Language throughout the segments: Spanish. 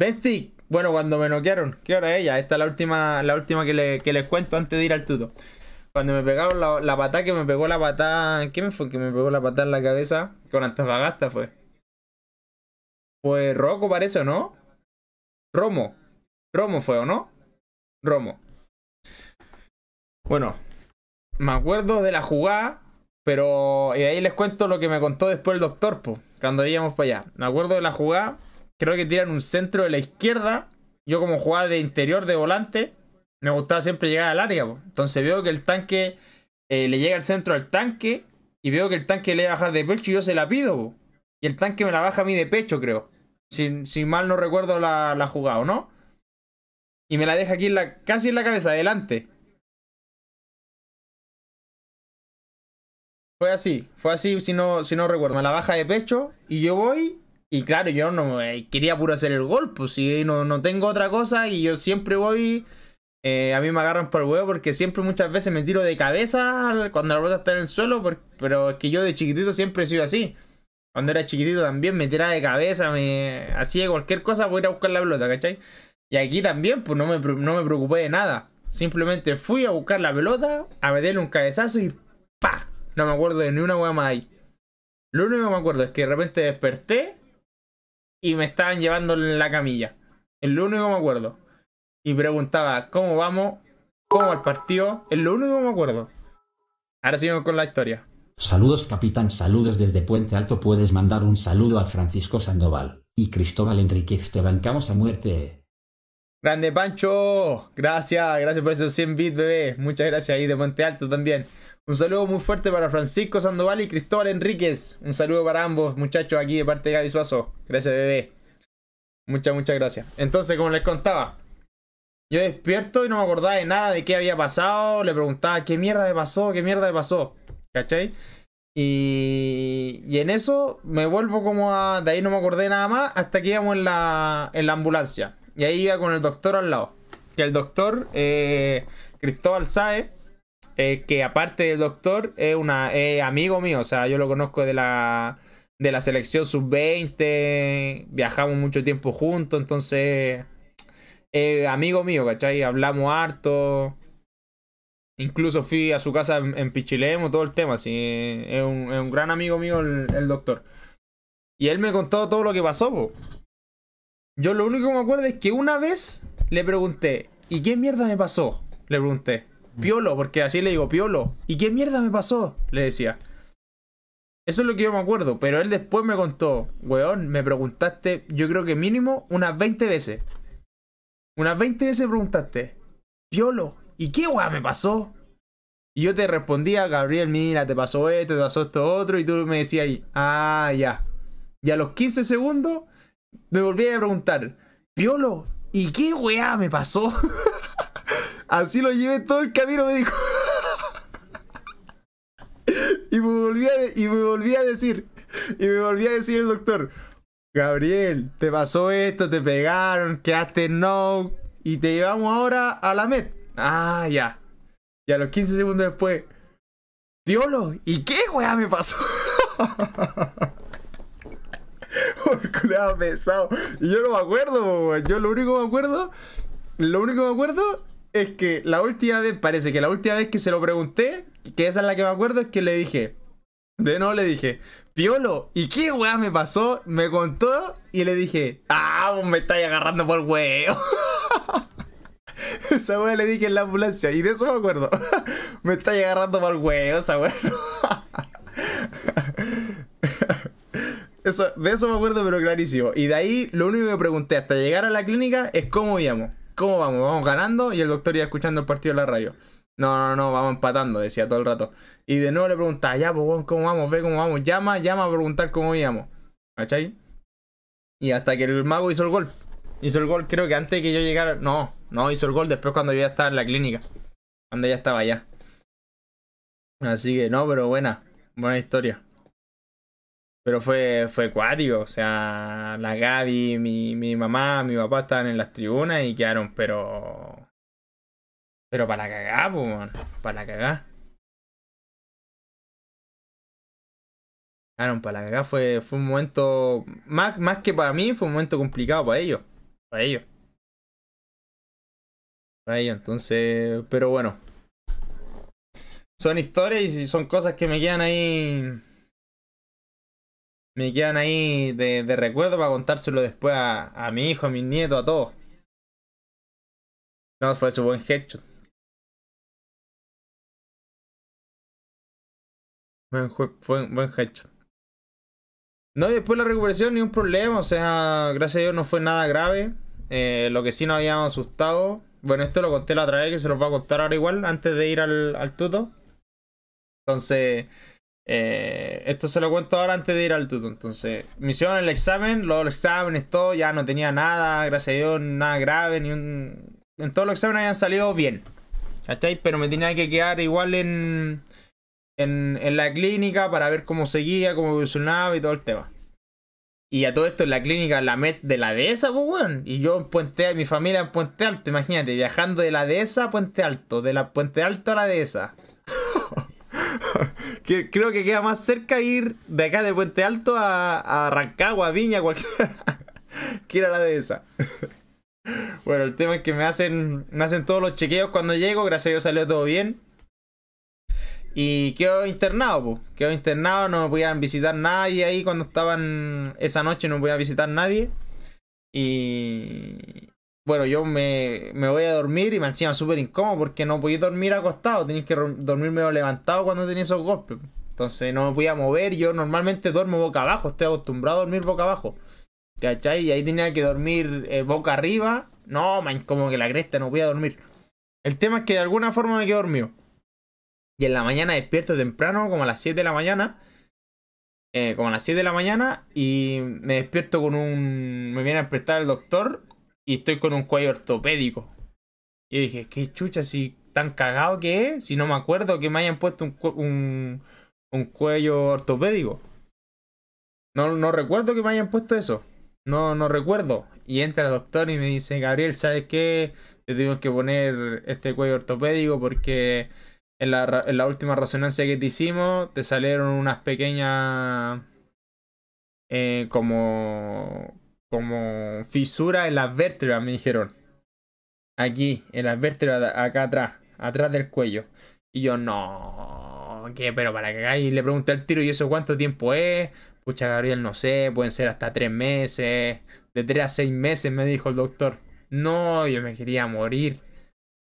Bestic, bueno, cuando me noquearon, ¿qué hora es ella? Esta es la última, la última que, le- les cuento antes de ir al tuto. Cuando me pegaron la, la patada, que me pegó la patada. ¿Qué me fue? Que me pegó la patada en la cabeza. Con Antofagasta fue. Fue Rocco, parece, ¿o no? Romo. Romo fue, ¿o no? Romo. Bueno, me acuerdo de la jugada, pero y ahí les cuento lo que me contó después el doctor, pues, cuando íbamos para allá. Me acuerdo de la jugada, creo que tiran un centro de la izquierda. Yo como jugaba de interior, de volante, me gustaba siempre llegar al área. Entonces veo que el tanque eh, le llega al centro al tanque y veo que el tanque le va a bajar de pecho y yo se la pido. Y el tanque me la baja a mí de pecho, creo. Si, si mal no recuerdo la, la jugada, ¿o no? Y me la deja aquí en la, casi en la cabeza, adelante. Fue así, fue así si no, si no recuerdo. Me la baja de pecho y yo voy. Y claro, yo no quería puro hacer el gol, pues si no, no tengo otra cosa y yo siempre voy. eh, a mí me agarran por el huevo porque siempre muchas veces me tiro de cabeza cuando la pelota está en el suelo, pero es que yo de chiquitito siempre he sido así. Cuando era chiquitito también me tiraba de cabeza, me hacía cualquier cosa por ir a buscar la pelota, ¿cachai? Y aquí también, pues no me, no me preocupé de nada. Simplemente fui a buscar la pelota, a meterle un cabezazo y ¡pa! No me acuerdo de ni una hueá más ahí. Lo único que me acuerdo es que de repente desperté y me estaban llevando en la camilla. Es lo único que me acuerdo. Y preguntaba, ¿cómo vamos? ¿Cómo el partido? Es lo único que me acuerdo. Ahora seguimos con la historia. Saludos capitán, saludos desde Puente Alto. Puedes mandar un saludo a Francisco Sandoval y Cristóbal Enríquez. Te bancamos a muerte. Grande Pancho, gracias, gracias por esos 100 bits, bebé. Muchas gracias ahí de Puente Alto también. Un saludo muy fuerte para Francisco Sandoval y Cristóbal Enríquez. Un saludo para ambos muchachos aquí de parte de Gaby Suazo. Gracias, bebé. Muchas, muchas gracias. Entonces, como les contaba, yo despierto y no me acordaba de nada de qué había pasado. Le preguntaba, ¿qué mierda me pasó? ¿Qué mierda me pasó? ¿Cachai? Y, y en eso me vuelvo como a... De ahí no me acordé nada más hasta que íbamos en la, en la ambulancia. Y ahí iba con el doctor al lado. Que el doctor, eh, Cristóbal Sae, que aparte del doctor, es una, amigo mío. O sea, yo lo conozco de la, de la selección sub-20. Viajamos mucho tiempo juntos. Entonces, eh, amigo mío, ¿cachai? Hablamos harto. Incluso fui a su casa en, en Pichilemu, todo el tema. Así, es, un, es un gran amigo mío el, doctor. Y él me contó todo lo que pasó. Yo lo único que me acuerdo es que una vez le pregunté, ¿y qué mierda me pasó? Le pregunté. Piolo, porque así le digo, Piolo. ¿Y qué mierda me pasó? Le decía. Eso es lo que yo me acuerdo, pero él después me contó, weón, me preguntaste, yo creo que mínimo unas 20 veces. Unas 20 veces preguntaste, Piolo, ¿y qué weá me pasó? Y yo te respondía, Gabriel, mira, te pasó esto, te pasó esto otro, y tú me decías ahí, ah, ya. Y a los 15 segundos me volví a preguntar, Piolo, ¿y qué weá me pasó? Así lo llevé todo el camino, me dijo. y, me volví a y me volví a decir, y me volví a decir el doctor, Gabriel, te pasó esto, te pegaron, quedaste no, y te llevamos ahora a la MED. Ah, ya. Y a los 15 segundos después, Piolo, ¿y qué weá me pasó? Pesado. Y yo no me acuerdo, weón. Yo lo único que me acuerdo, lo único que me acuerdo es que la última vez, parece que la última vez que se lo pregunté, que esa es la que me acuerdo, es que le dije, de nuevo le dije, Piolo, ¿y qué weá me pasó? Me contó y le dije, ah, vos me estáis agarrando por huevo. Esa weá le dije en la ambulancia y de eso me acuerdo. me estáis agarrando por huevo, esa weá. Eso, de eso me acuerdo, pero clarísimo. Y de ahí, lo único que pregunté hasta llegar a la clínica es cómo íbamos. ¿Cómo vamos? ¿Vamos ganando? Y el doctor iba escuchando el partido en la radio. No, no, no, vamos empatando, decía todo el rato. Y de nuevo le preguntaba, ya, pues, ¿cómo vamos? Ve cómo vamos. Llama, llama a preguntar cómo íbamos. ¿Cachai? Y hasta que el mago hizo el gol. Hizo el gol, creo que antes de que yo llegara. No, no, hizo el gol después cuando yo ya estaba en la clínica. Cuando ya estaba allá. Así que, no, pero buena. Buena historia. Pero fue, fue cuático, o sea, la Gaby, mi, mi mamá, mi papá estaban en las tribunas y quedaron, pero. Pero para la cagá, pues, para la cagá. Quedaron para la cagá, fue, fue un momento, más, más que para mí, fue un momento complicado para ellos. Para ellos. Para ellos, entonces. Pero bueno. Son historias y son cosas que me quedan ahí. Me quedan ahí de, de recuerdo para contárselo después a, mi hijo, a mis nietos, a todos. No, fue ese buen headshot. Buen, fue un buen headshot. No, después la recuperación ni un problema, o sea, gracias a Dios no fue nada grave. Eh, lo que sí nos habíamos asustado, bueno, esto lo conté la otra vez, que se los voy a contar ahora igual, antes de ir al, al tuto. Entonces, eh, esto se lo cuento ahora antes de ir al tuto. Entonces, misión el examen, los exámenes, todo, ya no tenía nada, gracias a Dios, nada grave, ni un... En todos los exámenes habían salido bien. ¿Cachai? Pero me tenía que quedar igual en, en, en, la clínica para ver cómo seguía, cómo evolucionaba y todo el tema. Y a todo esto en la clínica, la MET de la dehesa, pues weón. Y yo en Puente mi familia en Puente Alto, imagínate, viajando de la dehesa a Puente Alto, de la Puente Alto a la dehesa. Creo que queda más cerca ir de acá de Puente Alto a, a Rancagua, Viña, cualquiera. que ir a la dehesa. bueno, el tema es que me hacen, me hacen todos los chequeos cuando llego, gracias a Dios salió todo bien. Y quedó internado, pues. Quedó internado, no me podían visitar nadie ahí cuando estaban esa noche, no me podía visitar nadie. Y bueno, yo me, me voy a dormir y me encima súper incómodo porque no podía dormir acostado, tenías que dormir medio levantado cuando tenía esos golpes. Entonces no me podía mover, yo normalmente duermo boca abajo, estoy acostumbrado a dormir boca abajo. ¿Cachai? Y ahí tenía que dormir eh, boca arriba. No, man, como que la cresta, no podía dormir. El tema es que de alguna forma me quedé dormido. Y en la mañana despierto temprano, como a las 7 de la mañana. Eh, como a las 7 de la mañana. Y me despierto con un. Me viene a prestar el doctor. Y estoy con un cuello ortopédico. Y dije, qué chucha, si tan cagado que es. Si no me acuerdo que me hayan puesto un, un, un cuello ortopédico. No, no recuerdo que me hayan puesto eso. No, no recuerdo. Y entra el doctor y me dice, Gabriel, ¿sabes qué? Te tenemos que poner este cuello ortopédico porque en la, en la última resonancia que te hicimos, te salieron unas pequeñas. Eh, como. Como fisuras en las vértebras, me dijeron. Aquí, en las vértebras, acá atrás, atrás del cuello. Y yo, no. ¿Qué? Pero para que Y le pregunté al tiro, ¿y eso cuánto tiempo es? Pucha, Gabriel, no sé, pueden ser hasta tres meses. De tres a seis meses, me dijo el doctor. No, yo me quería morir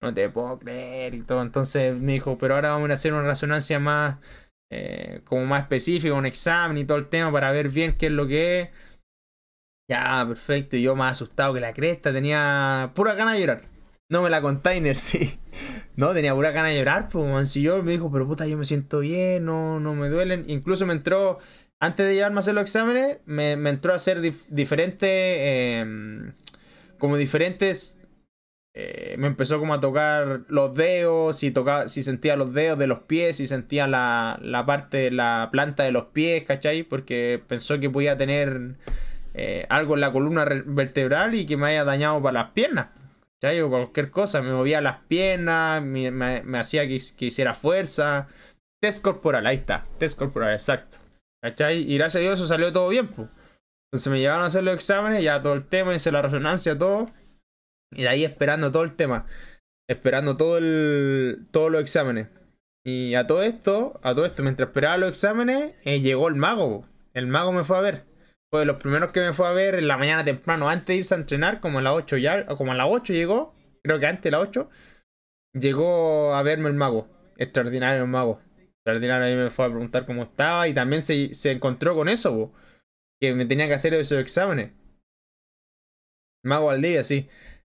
no te puedo creer y todo. Entonces me dijo, pero ahora vamos a hacer una resonancia más, eh, como más específica, un examen y todo el tema para ver bien qué es lo que es. Ya, perfecto. Y yo más asustado que la cresta, tenía pura gana de llorar. No me la container, sí. No, tenía pura gana de llorar, pues yo me dijo, pero puta, yo me siento bien, no, no me duelen. Incluso me entró, antes de llevarme a hacer los exámenes, me, me entró a hacer diferentes, em, como diferentes eh, me empezó como a tocar los dedos, si, tocaba, si sentía los dedos de los pies, si sentía la, la parte la planta de los pies, ¿cachai? Porque pensó que podía tener eh, algo en la columna vertebral y que me haya dañado para las piernas, ¿cachai? O cualquier cosa, me movía las piernas, me, me, hacía que, que, hiciera fuerza. Test corporal, ahí está, test corporal, exacto. Y gracias a Dios salió todo bien. Entonces me llevaron a hacer los exámenes, ya todo el tema, hice la resonancia, todo. Y de ahí esperando todo el tema. Esperando todo el, todos los exámenes. Y a todo esto, a todo esto, mientras esperaba los exámenes, eh, llegó el mago. El mago me fue a ver. Fue de los primeros que me fue a ver en la mañana temprano, antes de irse a entrenar, como a las 8 ya, como a las 8 llegó, creo que antes de las 8, llegó a verme el mago. Extraordinario el mago. Extraordinario, ahí me fue a preguntar cómo estaba y también se, se encontró con eso, que me tenía que hacer esos exámenes. Mago al día, sí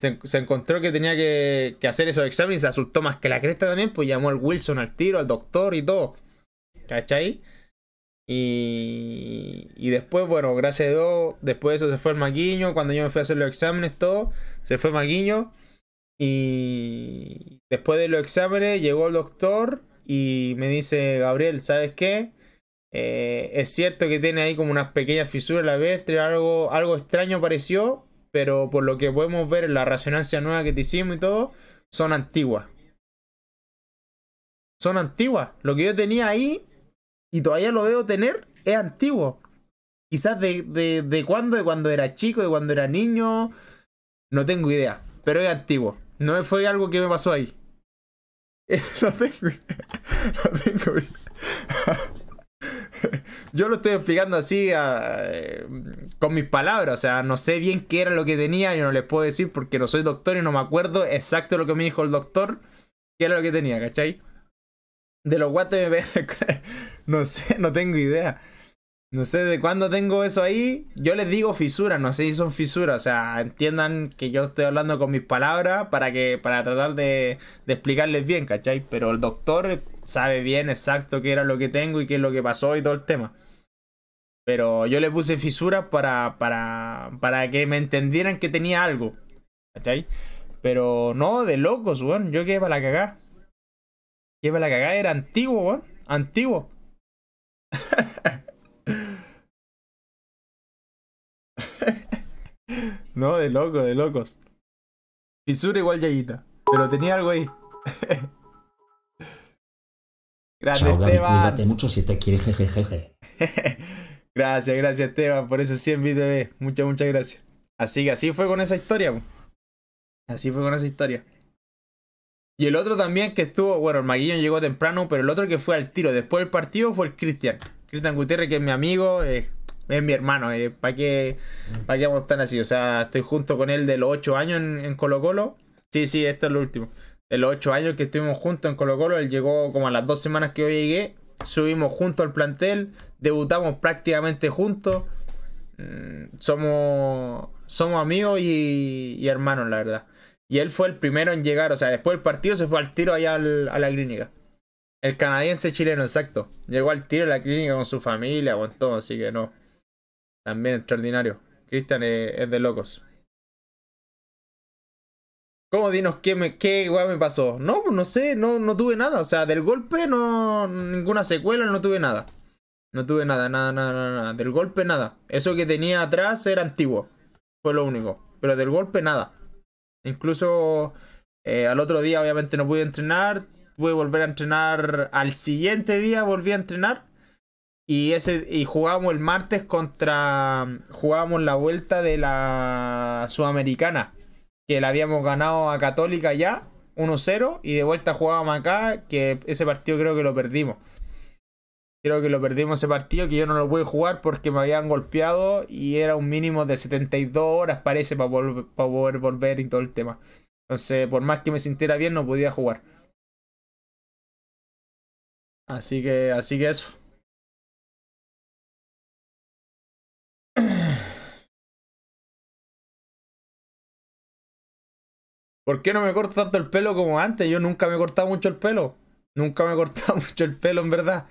se, encontró que tenía que, hacer esos exámenes y se asustó más que la cresta también, pues llamó al Wilson al tiro, al doctor y todo. ¿Cachai? Y, y después, bueno, gracias a Dios, después de eso se fue el maquiño, cuando yo me fui a hacer los exámenes, todo, se fue maquiño. Y después de los exámenes llegó el doctor y me dice, Gabriel, ¿sabes qué? Eh, es cierto que tiene ahí como unas pequeñas fisuras en la vértebra, algo, algo extraño pareció, pero por lo que podemos ver en la resonancia nueva que te hicimos y todo, son antiguas. Son antiguas. Lo que yo tenía ahí, y todavía lo debo tener, es antiguo. Quizás de, de, de cuando, de cuando era chico, de cuando era niño. No tengo idea, pero es antiguo. No fue algo que me pasó ahí. no tengo, no tengo Yo lo estoy explicando así eh, con mis palabras, o sea, no sé bien qué era lo que tenía y no les puedo decir porque no soy doctor y no me acuerdo exacto lo que me dijo el doctor, qué era lo que tenía, ¿cachai? De los guantes me no sé, no tengo idea. No sé de cuándo tengo eso ahí. Yo les digo fisuras, no sé si son fisuras. O sea, entiendan que yo estoy hablando con mis palabras para que para tratar de, explicarles bien, ¿cachai? Pero el doctor sabe bien exacto qué era lo que tengo y qué es lo que pasó y todo el tema. Pero yo le puse fisuras para, para, para que me entendieran que tenía algo. ¿Cachai? Pero no, de locos, weón. Yo quedé para la. Para la cagada, era antiguo, weón. Antiguo. no, de loco, de locos. Fisura igual Yayita. Pero tenía algo ahí. Gracias, Esteban. Cuídate mucho si te quiere, jejejeje. gracias, gracias, Esteban, por esos 100 bits Muchas, muchas gracias. Así que así fue con esa historia. Así fue con esa historia. Y el otro también que estuvo, bueno, el Maguillo llegó temprano, pero el otro que fue al tiro después del partido fue el Cristian. Cristian Gutiérrez, que es mi amigo, es, mi hermano. Eh, ¿Para qué, pa qué vamos estar así? O sea, estoy junto con él de los 8 años en, Colo Colo. Sí, sí, esto es lo último. De los 8 años que estuvimos juntos en Colo Colo, él llegó como a las dos semanas que yo llegué. Subimos juntos al plantel, debutamos prácticamente juntos. Mm, somos, somos amigos y, y, hermanos, la verdad. Y él fue el primero en llegar, o sea, después del partido se fue al tiro allá a la clínica. El canadiense chileno, exacto. Llegó al tiro a la clínica con su familia, con todo, así que no. También extraordinario. Cristian es, de locos. ¿Cómo dinos qué, me, qué me pasó? No, no sé, no, no tuve nada. O sea, del golpe no. Ninguna secuela, no tuve nada. No tuve nada, nada, nada, nada. Del golpe nada. Eso que tenía atrás era antiguo. Fue lo único. Pero del golpe nada. Incluso eh, al otro día, obviamente, no pude entrenar pude volver a entrenar al siguiente día, volví a entrenar. Y, ese, y jugábamos el martes contra. Jugábamos la vuelta de la Sudamericana. Que la habíamos ganado a Católica ya, 1-0. Y de vuelta jugábamos acá, que ese partido creo que lo perdimos. Creo que lo perdimos ese partido, que yo no lo pude jugar porque me habían golpeado y era un mínimo de 72 horas, parece, para, para poder volver y todo el tema. Entonces, por más que me sintiera bien, no podía jugar. Así que, así que eso. ¿Por qué no me corto tanto el pelo como antes? Yo nunca me he cortado mucho el pelo. Nunca me he cortado mucho el pelo, en verdad.